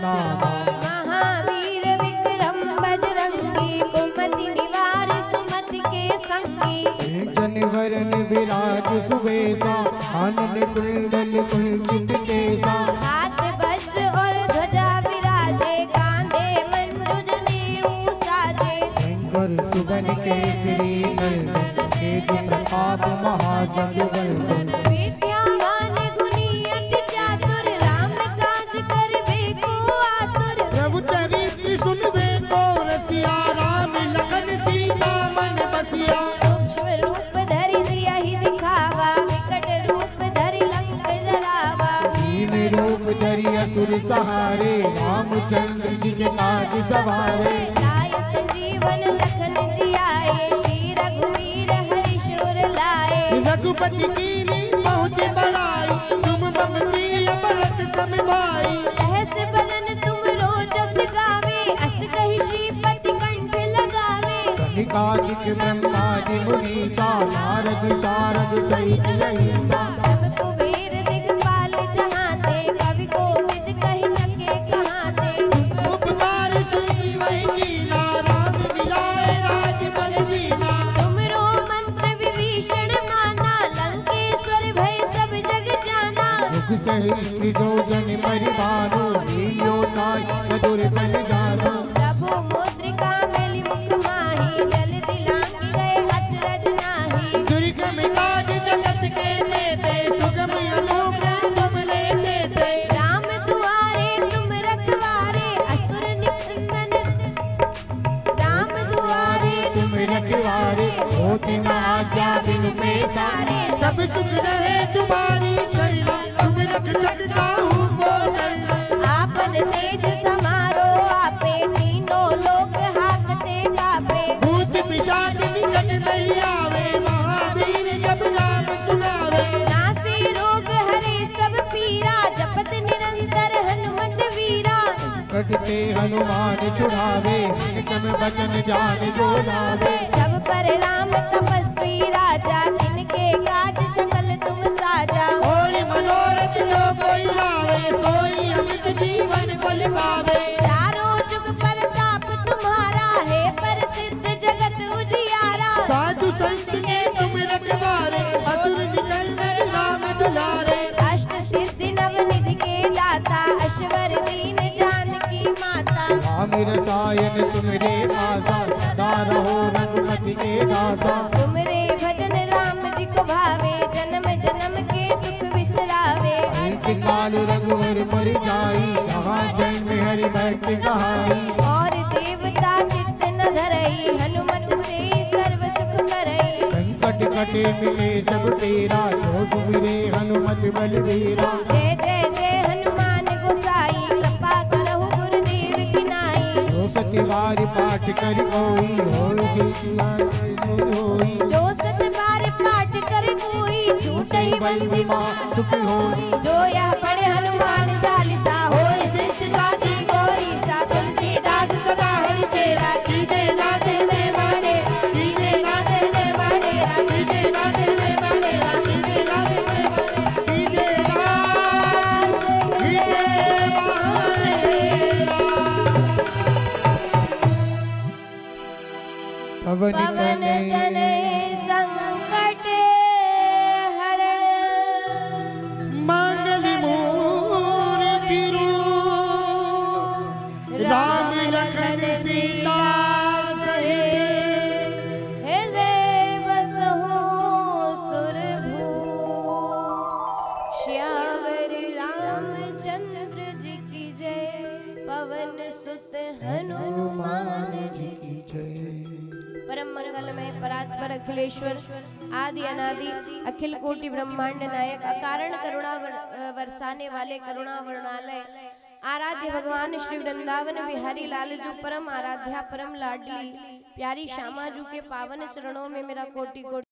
नामा महावीर विक्रम बजरंगी कुमति निवार सुमति के संगी। जन विराज सुवेशा आनन कुंडल कुंचित केसा हाथ वज्र और ध्वजा विराजे कांधे मंजुज नेऊ साजे। शंकर सुबन केसरी नंदन तेज प्रताप महाजगवंदन रूप धरि असुर सहारे रामचंद्र जी के काज सवारे। लाय संजीवन लखन जियाए श्री रघुवीर हरि शूर लाए। रघुपति की बहुत बड़ाई तुम मम प्रिय भरत सम भाई सहस बदन तुम रोजस गावे अस कहि श्रीपति कंठ लगावे। सनिकादिक ब्रह्मादि मुनीसा नारद सुख सहित जो जन परिवारो लीलो ताय मधुर फल जानो प्रभु मुद्रिका मेलि मुख माही जल दिलांग गए अचरज नाही दुर्गम काज जगत के देते सुगम अनोखे तुम लेते थे राम दुआरे तुम रखवारे असुर निकंदन राम दुआरे तुम रखवारे होती न आज्ञा बिनु पैसारे सब सुख रहे तुम्हारी कटते हनुमान छुड़ावे निकम वचन जान जो लावे सब पर राम तपस्वी राजा जिनके काज सकल तुम साजा। और मनोरथ जो कोई लावे सोई अमित जीवन फल पावे। चारों जुग प्रताप तुम्हारा है प्रसिद्ध जगत उजियारा। साधु संत रसायन तुमरे आसा सदा रहो रघुपति के दासा तुमरे भजन राम जी को भावे जन्म जन्म के दुख बिसरावे। अंत काल रघुवर पर जाई जहाँ जन्म हरि भक्त कहाई और देवता चित्त न धरई हनुमत से सर्व सुख करई। संकट कटे मिले सब तेरा जो सुमिरे हनुमत बलवीरा। जो सतिवार पाठ कर कोई जो सत बार पाठ कर कोई झूठ बंदी माँ सुख हो जो यह पढ़े हनुमान पवन तनय संकट हरण। मंगल मूर्ति रूप राम लखन सीता सहित। हृदय बसहु सुरभू। श्यावर रामचंद्र जी की जय। पवन सुत हनुमान जी की जय। मंगलमय परात्पर अखिलेश्वर आदि अनादि, अखिल कोटि ब्रह्मांड नायक, अकारण करुणा वरसाने वाले करुणा वर्णालय, आराध्य भगवान श्री वृंदावन बिहारी लाल जो परम आराध्या परम लाडली, प्यारी श्यामा जू के पावन चरणों में मेरा कोटि कोटि